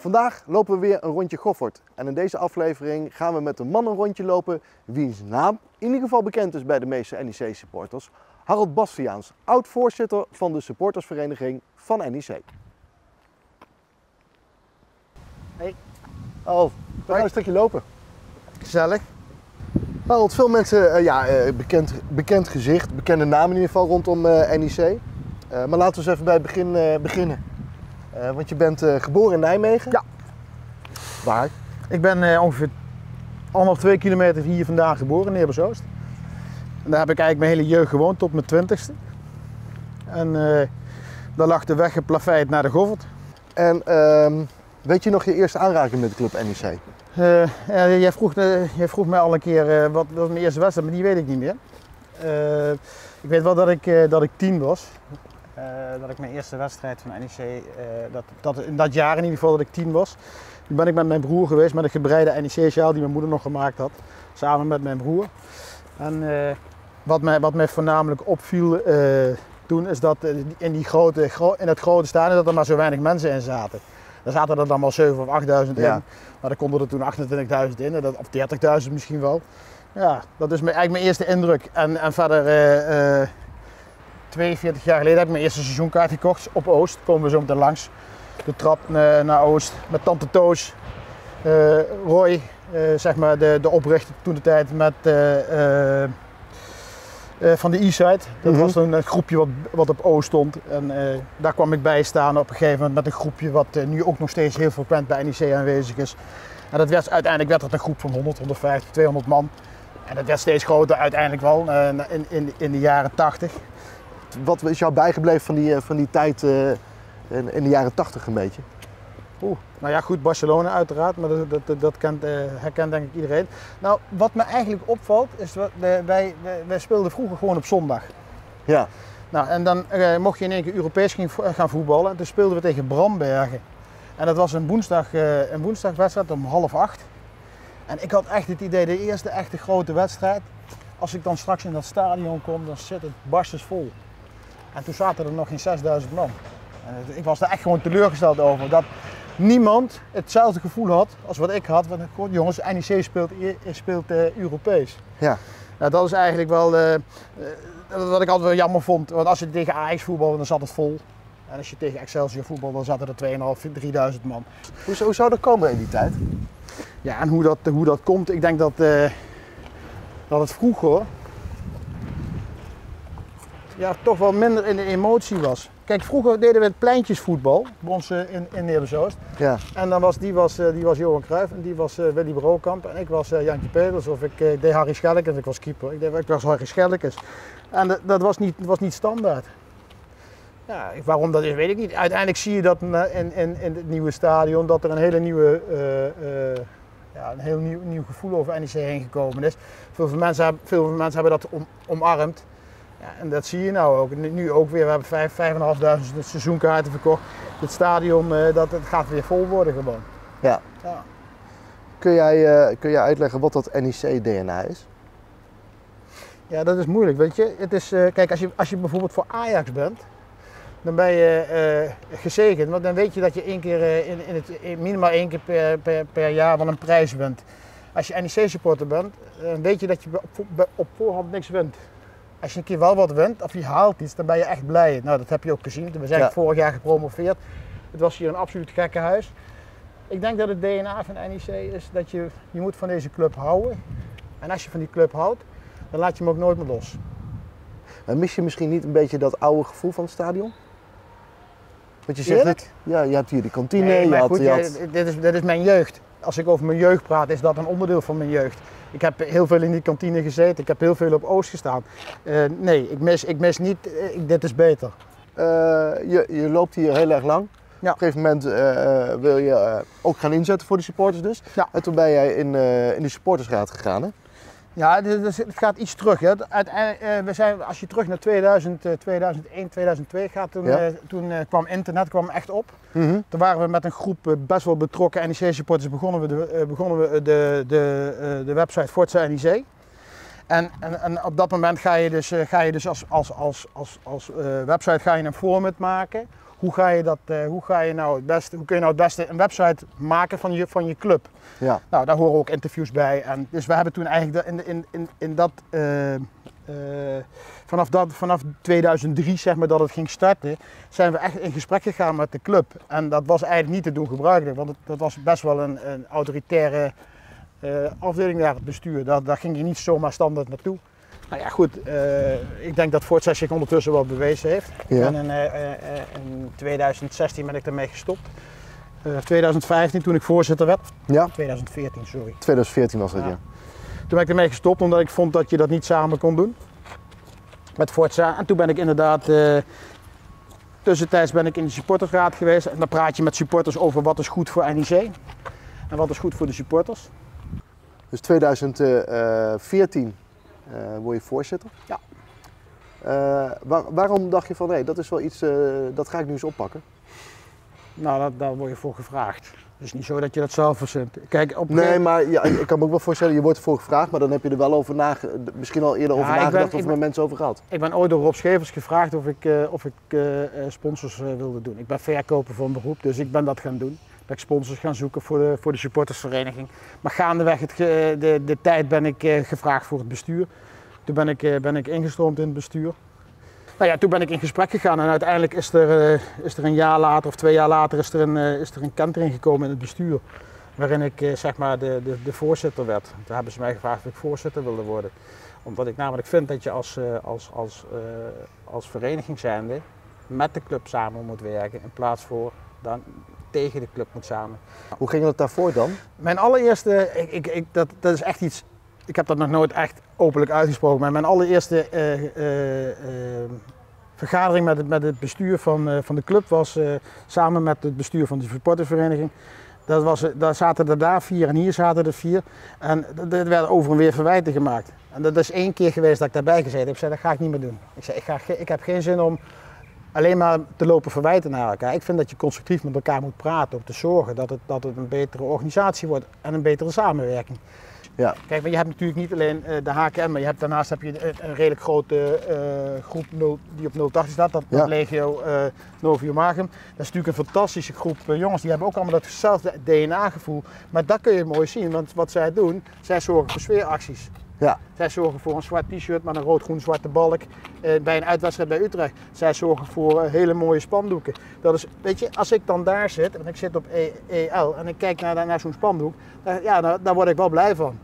Vandaag lopen we weer een rondje Goffert. En in deze aflevering gaan we met een man een rondje lopen wiens naam in ieder geval bekend is bij de meeste NEC-supporters. Harold Bastiaans, oud-voorzitter van de supportersvereniging van NEC. Hey. Harold, we gaan een stukje lopen. Gezellig. Harold, veel mensen, eh, ja, eh, bekend, bekend gezicht, bekende namen in ieder geval rondom eh, NEC. Maar laten we eens even bij het begin beginnen. Eh, want je bent eh, geboren in Nijmegen. Ja. Waar? Ik ben eh, ongeveer anderhalf, twee kilometer hier vandaan geboren, in. En daar heb ik eigenlijk mijn hele jeugd gewoond, tot mijn twintigste. En daar lag de weg geplaveid naar de Goffert. En ehm, weet je nog je eerste aanraking met de club NEC? Jij, vroeg, jij vroeg mij al een keer wat wat mijn eerste wedstrijd, maar die weet ik niet meer. Ik weet wel dat ik, dat ik tien was. Eh, dat ik mijn eerste wedstrijd van NEC, eh, dat, dat, in dat jaar in ieder geval dat ik tien was. Toen ben ik met mijn broer geweest met een gebreide NEC-sjaal die mijn moeder nog gemaakt had. Samen met mijn broer. En eh, wat, mij, wat mij voornamelijk opviel toen is dat in, die grote, gro- in het grote stadion dat er maar zo weinig mensen in zaten. Daar zaten er dan wel 7.000 of 8.000 in. Ja. Maar er konden er toen 28.000 in, of 30.000 misschien wel. Ja, dat is eigenlijk mijn eerste indruk. En, en verder, 42 jaar geleden heb ik mijn eerste seizoenkaart gekocht op Oost. Komen we zo meteen langs. De trap naar, naar Oost met Tante Toos, eh, Roy, eh, zeg maar de, de oprichter toen de tijd met eh, eh, eh, van de E-Side. Dat Mhm. was een groepje wat, wat op Oost stond. En eh, daar kwam ik bij staan op een gegeven moment met een groepje wat eh, nu ook nog steeds heel frequent bij NEC aanwezig is. En dat werd, uiteindelijk werd het een groep van 100, 150, 200 man. En dat werd steeds groter uiteindelijk wel eh, in, in, in de jaren 80. Wat is jou bijgebleven van die, eh, van die tijd eh, in, in de jaren 80 een beetje? Oeh, nou ja, goed, Barcelona uiteraard, maar dat, dat, dat kent, eh, herkent denk ik iedereen. Nou, wat me eigenlijk opvalt, is dat wij, wij, wij speelden vroeger gewoon op zondag. Ja. Nou, en dan eh, mocht je in één keer Europees gaan voetballen. En toen speelden we tegen Brambergen. En dat was een, woensdag, eh, een woensdagwedstrijd om half acht. En ik had echt het idee, de eerste echte grote wedstrijd. Als ik dan straks in dat stadion kom, dan zit het barstens vol. En toen zaten er nog geen 6000 man. En ik was daar echt gewoon teleurgesteld over. Dat niemand hetzelfde gevoel had als wat ik had. Want god, jongens, NEC speelt, e- speelt eh, Europees. Ja. Nou, dat is eigenlijk wel eh, wat ik altijd wel jammer vond. Want als je tegen Ajax voetbalde, dan zat het vol. En als je tegen Excelsior voetbalde, dan zaten er 2.500, 3000 man. Hoe, hoe zou dat komen in die tijd? Ja, en hoe dat, hoe dat komt, ik denk dat, dat het vroeger ja, toch wel minder in de emotie was. Kijk, vroeger deden we het pleintjesvoetbal bij ons eh, in, in Nederzoost. Ja. En dan was, die, was, eh, die was Johan Cruijff en die was eh, Willy Brokamp en ik was Jantje Peters of ik deed Harry Schellekens, ik was keeper. Ik, deed, ik was Harry Schellekens. En dat, dat was, niet, was niet standaard. Ja, waarom dat is, weet ik niet. Uiteindelijk zie je dat in, in, in het nieuwe stadion dat er een hele nieuwe, ja, een heel nieuw, nieuw gevoel over NEC heen gekomen is. Veel mensen hebben, veel mensen hebben dat om, omarmd. Ja, en dat zie je nou ook. Nu- ook weer. We hebben vijf, vijf en een half duizend seizoenkaarten verkocht. Het stadion eh, dat, het gaat weer vol worden gewoon. Ja. Ja. Kun jij, eh, kun jij uitleggen wat dat NEC-DNA is? Ja, dat is moeilijk, weet je. Het is, eh, kijk, als je, als je bijvoorbeeld voor Ajax bent, dan ben je gezegend. Want dan weet je dat je één keer, in, in het, in minimaal één keer per, per, per jaar wel een prijs wint. Als je NEC-supporter bent, dan weet je dat je op, op voorhand niks wint. Als je een keer wel wat wint, of je haalt iets, dan ben je echt blij. Nou, dat heb je ook gezien. We zijn Ja. vorig jaar gepromoveerd. Het was hier een absoluut gekke huis. Ik denk dat het DNA van NEC is dat je, je moet van deze club houden. En als je van die club houdt, dan laat je hem ook nooit meer los. En mis je misschien niet een beetje dat oude gevoel van het stadion? Want je zegt het, ja, je hebt hier de kantine, Nee, je had, goed, je ja, had- dit, is, dit is mijn jeugd. Als ik over mijn jeugd praat, is dat een onderdeel van mijn jeugd. Ik heb heel veel in die kantine gezeten, ik heb heel veel op Oost gestaan. Eh, nee, ik mis, ik mis niet, eh, ik- dit is beter. Eh, je, je loopt hier heel erg lang. Ja. Op een gegeven moment wil je ook gaan inzetten voor de supporters dus. Ja. En toen ben jij in, in de supportersraad gegaan hè? Ja, is- het gaat iets terug. Hè. Uiteindelijk, eh, we zijn, als je terug naar 2000, eh, 2001, 2002 gaat, toen, Ja. eh, toen eh, kwam internet kwam echt op. Mhm. Toen waren we met een groep best wel betrokken NEC-supporters begonnen we, de, begonnen we de, de, de website Forza NEC. En, en, en op dat moment ga je dus, ga je dus als, als, als, als, als website ga je een format maken hoe ga je, dat, eh, hoe ga je nou het beste, hoe kun je nou het beste een website maken van je, van je club? Ja. Nou, daar horen ook interviews bij. En dus we hebben toen eigenlijk in, in, in, in dat, eh, eh, vanaf dat, vanaf 2003 zeg maar dat het ging starten, zijn we echt in gesprek gegaan met de club. En dat was eigenlijk niet te doen gebruikelijk, want het, dat was best wel een, een autoritaire afdeling daar, het bestuur. Daar, daar ging je niet zomaar standaard naartoe. Nou ja, goed, eh, ik denk dat Forza zich ondertussen wel bewezen heeft. Ja. En in, eh, eh, in 2016 ben ik ermee gestopt. Eh 2015 toen ik voorzitter werd. Ja, 2014, sorry. 2014 was dat, Ja. ja. Toen ben ik ermee gestopt omdat ik vond dat je dat niet samen kon doen. Met Forza. En toen ben ik inderdaad, tussentijds ben ik in de supportersraad geweest. En dan praat je met supporters over wat is goed voor NEC. En wat is goed voor de supporters. Dus 2014 eh, word je voorzitter. Ja. Eh, waar- waarom dacht je van, hé, dat is wel iets, eh, dat ga ik nu eens oppakken? Nou, dat, daar word je voor gevraagd. Het is niet zo dat je dat zelf verzint. Kijk, op Nee, maar ja, ik kan me ook wel voorstellen, je wordt ervoor gevraagd, maar dan heb je er wel over nage, misschien al eerder Ja, over ben- nagedacht ik of ben- met mensen over gehad. Ik ben ooit door Rob Schevers gevraagd of ik, eh, of ik eh, eh, sponsors eh, wilde doen. Ik ben verkoper van beroep, dus ik ben dat gaan doen. Ik sponsors gaan zoeken voor de, voor de supportersvereniging. Maar gaandeweg het, ge- de, de tijd ben ik eh, gevraagd voor het bestuur. Toen ben ik, eh, ben ik ingestroomd in het bestuur. Nou ja, toen ben ik in gesprek gegaan en uiteindelijk is er, eh, is er een jaar later of twee jaar later is er een, eh, is er een kentering gekomen in het bestuur. Waarin ik eh, zeg maar de, de, de voorzitter werd. Toen hebben ze mij gevraagd of ik voorzitter wilde worden omdat ik namelijk vind dat je als, eh, als, als, eh, als vereniging zijnde met de club samen moet werken in plaats voor dan tegen de club moet samen. Hoe ging dat daarvoor dan? Mijn allereerste, ik, ik, ik, dat, dat is echt iets, ik heb dat nog nooit echt openlijk uitgesproken, maar mijn allereerste eh, eh, eh, vergadering met het, met het bestuur van, van de club was samen met het bestuur van de supportersvereniging. Dat was, daar zaten er daar vier en hier zaten er vier. En er er werden over en weer verwijten gemaakt. En dat is één keer geweest dat ik daarbij gezeten heb. Ik zei, dat ga ik niet meer doen. Ik zei, ik, ga, ik heb geen zin om alleen maar te lopen verwijten naar elkaar. Ik vind dat je constructief met elkaar moet praten om te zorgen dat het, dat het een betere organisatie wordt en een betere samenwerking. Ja. Kijk, maar je hebt natuurlijk niet alleen eh, de HKM, maar je hebt, daarnaast heb je een, redelijk grote eh, groep 0, die op 080 staat, dat, Ja. dat Legio eh Novio Magum. Dat is natuurlijk een fantastische groep jongens, die hebben ook allemaal datzelfde DNA-gevoel. Maar dat kun je mooi zien, want wat zij doen, zij zorgen voor sfeeracties. Ja. Zij zorgen voor een zwart t-shirt met een rood-groen-zwarte balk eh, bij een uitwedstrijd bij Utrecht. Zij zorgen voor eh, hele mooie spandoeken. Dat is, weet je, als ik dan daar zit, en ik zit op E- EL en ik kijk naar, naar zo'n spandoek, dan, ja, daar, daar word ik wel blij van.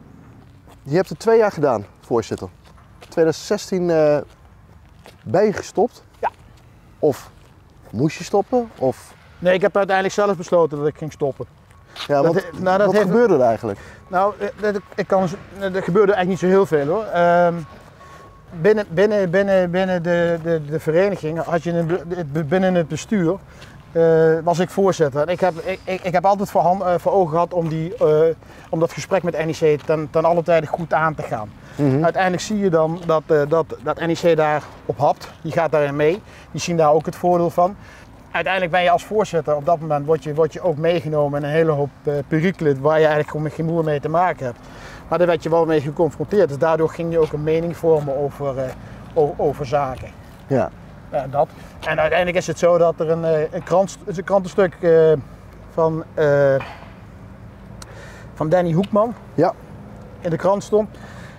Je hebt het twee jaar gedaan, voorzitter. 2016 eh ben je gestopt? Ja. Of moest je stoppen? Of, Nee, ik heb uiteindelijk zelf besloten dat ik ging stoppen. Ja, wat, nou, dat wat heeft- gebeurde er eigenlijk? Nou, eh, dat, ik kan, er gebeurde eigenlijk niet zo heel veel hoor. Ehm, binnen binnen, binnen, binnen de, de, de vereniging had je een, binnen het bestuur eh, was ik voorzitter. En ik heb, ik, ik, heb altijd voor, hand, eh, voor ogen gehad om, die, om dat gesprek met NEC ten, ten alle tijde goed aan te gaan. Mhm. Uiteindelijk zie je dan dat, dat, dat NEC daar op hapt. Die gaat daarin mee. Die zien daar ook het voordeel van. Uiteindelijk ben je als voorzitter, op dat moment word je, word je ook meegenomen in een hele hoop eh perikelen waar je eigenlijk gewoon geen moer mee te maken hebt. Maar daar werd je wel mee geconfronteerd. Dus daardoor ging je ook een mening vormen over, eh, over zaken. Ja. Dat. En uiteindelijk is het zo dat er een, eh, een, krant, een krantenstuk van, van Danny Hoekman Ja. in de krant stond.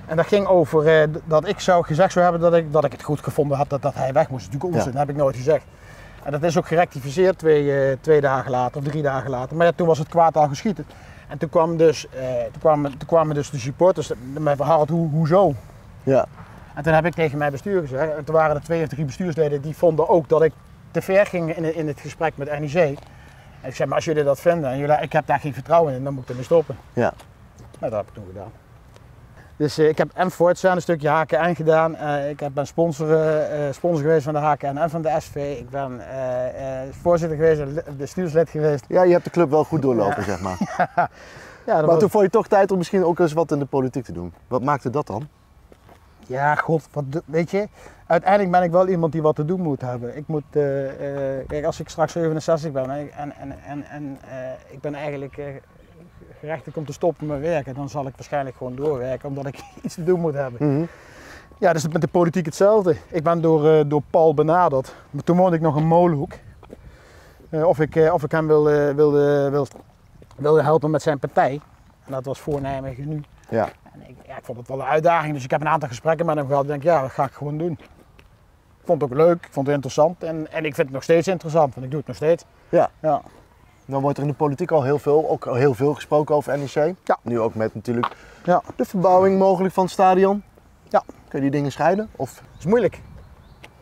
En dat ging over dat ik zou gezegd zou hebben dat ik, dat ik het goed gevonden had dat, dat hij weg moest. Dat is natuurlijk onzin, Ja. dat heb ik nooit gezegd. En dat is ook gerectificeerd twee, eh, twee dagen later of drie dagen later. Maar ja, toen was het kwaad al geschieten. En toen, kwam dus, eh, toen, kwamen, toen kwamen dus de supporters met verhaal, hoe, hoezo? Ja. En toen heb ik tegen mijn bestuur gezegd, en toen waren er twee of drie bestuursleden die vonden ook dat ik te ver ging in, in het gesprek met NEC. En ik zei, maar als jullie dat vinden en jullie, ik heb daar geen vertrouwen in, dan moet ik ermee stoppen. Ja. Nou, dat heb ik toen gedaan. Dus eh, ik heb en Forza een stukje HKN gedaan. Eh, ik heb ben sponsor, eh, sponsor geweest van de HKN en van de SV. Ik ben voorzitter geweest en li- bestuurslid geweest. ja, je hebt de club wel goed doorlopen, zeg maar. Ja, Maar was- toen vond je toch tijd om misschien ook eens wat in de politiek te doen. Wat maakte dat dan? Ja, god, wat, weet je, uiteindelijk ben ik wel iemand die wat te doen moet hebben. Ik moet, kijk, als ik straks 67 ben en, en, en, en, ik ben eigenlijk gerechtigd om te stoppen met werken, dan zal ik waarschijnlijk gewoon doorwerken, omdat ik iets te doen moet hebben. Mhm. Ja, dus met de politiek hetzelfde. Ik ben door, eh, door Paul benaderd. Maar toen woonde ik nog in Molenhoek. eh, of, ik, eh, of ik hem wilde, wilde, wilde, wilde helpen met zijn partij. En dat was voor Nijmegen nu. Ja. En ik, ja, ik vond het wel een uitdaging, dus ik heb een aantal gesprekken met hem gehad. Ik denk, ja, dat ga ik gewoon doen. Ik vond het ook leuk, ik vond het interessant en, en ik vind het nog steeds interessant, want ik doe het nog steeds. Ja. Ja. Dan wordt er in de politiek al heel veel, ook al heel veel gesproken over NEC. Ja. Nu ook met natuurlijk Ja. de verbouwing mogelijk van het stadion. Ja. Kun je die dingen scheiden? Of is moeilijk.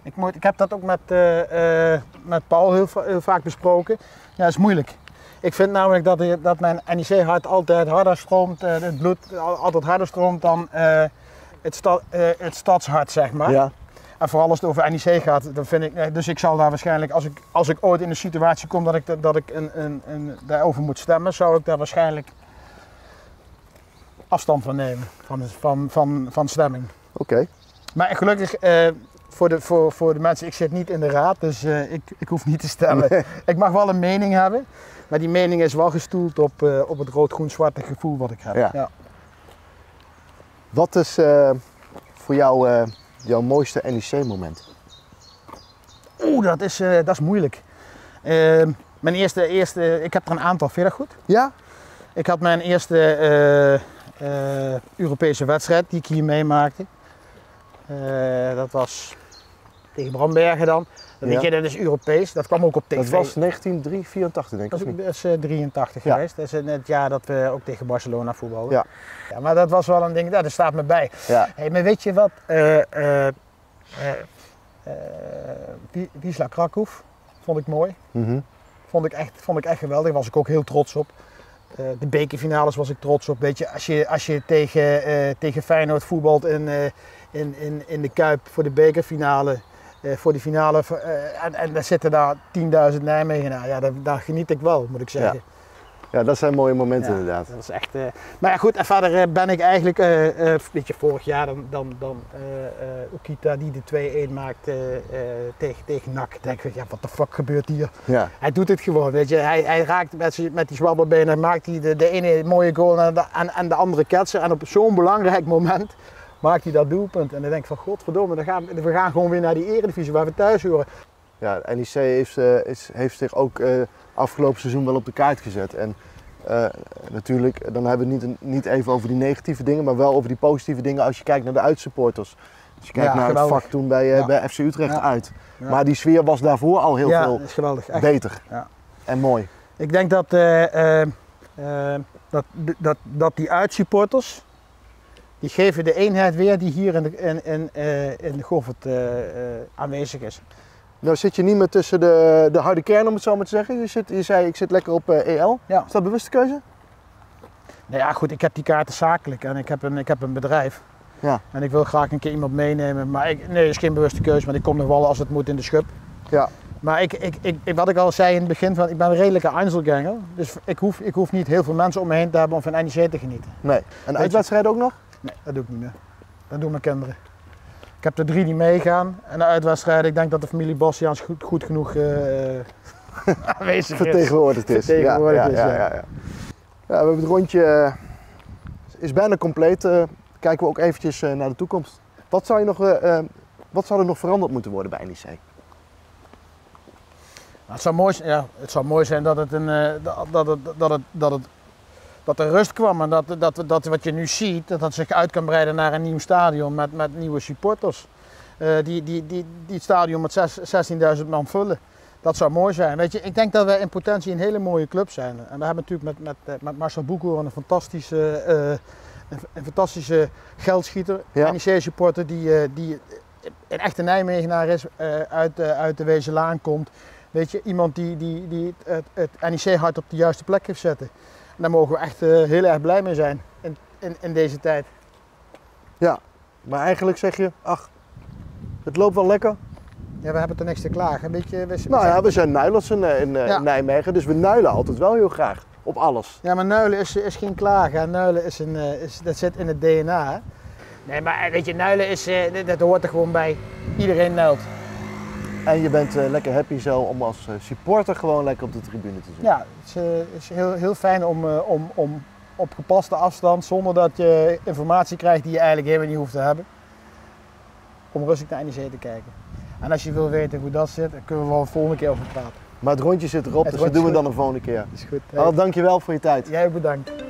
Ik, moet, ik heb dat ook met, eh, eh, met Paul heel, va- heel vaak besproken. Ja, is moeilijk. Ik vind namelijk dat, dat mijn NEC-hart altijd harder stroomt, eh, het bloed al- altijd harder stroomt dan het, sta, het stadshart, zeg maar. ja. En vooral als het over NEC gaat, dan vind ik, dus ik zal daar waarschijnlijk, als ik, als ik ooit in de situatie kom dat ik, dat ik een, een, een, daarover moet stemmen, zou ik daar waarschijnlijk afstand van nemen, van, van, van, van stemming. Oké. Maar gelukkig eh, voor, de, voor, voor de mensen, ik zit niet in de raad, dus eh, ik, ik hoef niet te stemmen. Ik mag wel een mening hebben, maar die mening is wel gestoeld op, eh, op het rood-groen-zwarte gevoel wat ik heb. Ja. Wat is voor jou jouw mooiste NEC-moment? Oeh, dat is, eh, dat is moeilijk. Eh, mijn eerste, eerste, ik heb er een aantal, vind dat goed? Ja? Ik had mijn eerste eh, eh, Europese wedstrijd die ik hier meemaakte. Dat was tegen Brambergen dan. Dan Ja. Weet je, dat is Europees. Dat kwam ook op tv. Dat was 1984 denk ik, Dat is, niet? dat is, eh, 83 Ja. geweest. Dat is in het jaar dat we ook tegen Barcelona voetbalden. Ja. ja maar dat was wel een ding, ja, dat staat me bij. Ja. Hey, maar weet je wat? eh, Wi- Wisla Krakow vond ik mooi. Mhm. Vond ik echt, vond ik echt geweldig. Daar was ik ook heel trots op. Eh, de bekerfinales was ik trots op. Weet je, als je, als je tegen, eh, tegen Feyenoord voetbalt in, in, in, in de Kuip voor de bekerfinale. Eh, voor de finale. eh, en, en daar zitten daar 10.000 Nijmegenaren. Ja, daar, daar geniet ik wel, moet ik zeggen. ja, dat zijn mooie momenten Ja, inderdaad. Dat is echt. eh, Maar ja, goed, en verder ben ik eigenlijk, eh, eh, weet je, vorig jaar dan, dan, dan Okita die de 2-1 maakt tegen, tegen NAC. Denk ik, ja, wat de fuck gebeurt hier? Ja. Hij doet het gewoon, weet je. Hij, hij raakt met, met die zwabberbenen, maakt hij de, de ene mooie goal en de, en, en de andere ketsen. En op zo'n belangrijk moment maakt hij dat doelpunt. En dan denk ik van, godverdomme, dan gaan, we gaan gewoon weer naar die eredivisie waar we thuis horen. Ja, NEC heeft, eh, is, heeft zich ook eh, afgelopen seizoen wel op de kaart gezet. En eh, natuurlijk, dan hebben we het niet, niet even over die negatieve dingen, maar wel over die positieve dingen als je kijkt naar de uitsupporters. Als je kijkt Ja, naar geweldig. het vak toen bij, Ja. bij FC Utrecht Ja. uit. Maar die sfeer was daarvoor al heel veel is geweldig. Echt. beter Ja. en mooi. Ik denk dat, dat, dat, dat die uitsupporters, die geven de eenheid weer die hier in de, in, in, eh, in de Goffert eh, eh, aanwezig is. Nou zit je niet meer tussen de, de harde kern om het zo maar te zeggen. Je, zit, je zei ik zit lekker op EL. Ja. Is dat bewuste keuze? Nou ja, goed, ik heb die kaarten zakelijk en ik heb een, ik heb een bedrijf. Ja. En ik wil graag een keer iemand meenemen. Maar ik, nee, dat is geen bewuste keuze, want ik kom nog wel als het moet in de schub. Ja. Maar ik, ik, ik, wat ik al zei in het begin, van, ik ben een redelijke Einzelganger. Dus ik hoef, ik hoef niet heel veel mensen om me heen te hebben om van NEC te genieten. Nee. En uitwedstrijden ook nog? Nee, dat doe ik niet meer. Dat doen mijn kinderen. Ik heb er drie die meegaan. En de uitwedstrijden, ik denk dat de familie Bastiaans goed, goed genoeg eh, aanwezig is. Vertegenwoordigd is. Vertegenwoordigd is, ja, ja. ja, ja, we hebben het rondje eh, is bijna compleet. Eh, kijken we ook eventjes naar de toekomst. Wat zou, je nog, wat zou er nog veranderd moeten worden bij NEC? Nou, het, zou mooi, zijn- ja, het zou mooi zijn dat, het een, dat, dat, het, dat, het, dat, het, dat er rust kwam. En dat, dat, dat wat je nu ziet, dat dat zich uit kan breiden naar een nieuw stadion met, met nieuwe supporters. Eh, die, die, die, die het stadion met zes- 16.000 man vullen. Dat zou mooi zijn. Weet je, ik denk dat wij in potentie een hele mooie club zijn. En we hebben natuurlijk met, met, eh, met Marcel Boekhoorn een fantastische, eh, een, een fantastische geldschieter. Ja. NEC-supporter die, die een echte Nijmegenaar is, uit, uit de Wezelaan komt. Weet je, iemand die, die, die het, het, het NEC-hart op de juiste plek heeft zetten. En daar mogen we echt eh, heel erg blij mee zijn in, in, in deze tijd. Maar eigenlijk zeg je, ach, het loopt wel lekker. Ja, we hebben er niks te klagen. Weet je, we, Nou ja, we zijn Nuilers in, eh, in, eh, Ja. Nijmegen, dus we nuilen altijd wel heel graag op alles. ja, maar nuilen is, is geen klagen. Nuilen is een, is, dat zit in het DNA. hè. Nee, maar weet je, nuilen is, dat- dat hoort er gewoon bij. Iedereen nuilt. En je bent eh, lekker happy zo om als eh, supporter gewoon lekker op de tribune te zitten. Ja, het is, eh, is heel, heel fijn om, om, om op gepaste afstand, zonder dat je informatie krijgt die je eigenlijk helemaal niet hoeft te hebben, om rustig naar NEC te kijken. En als je wil weten hoe dat zit, dan kunnen we wel een volgende keer over praten. Maar het rondje zit erop, Het dus dat doen we dan een volgende keer. Is goed. Harold, dankjewel voor je tijd. Jij ook bedankt.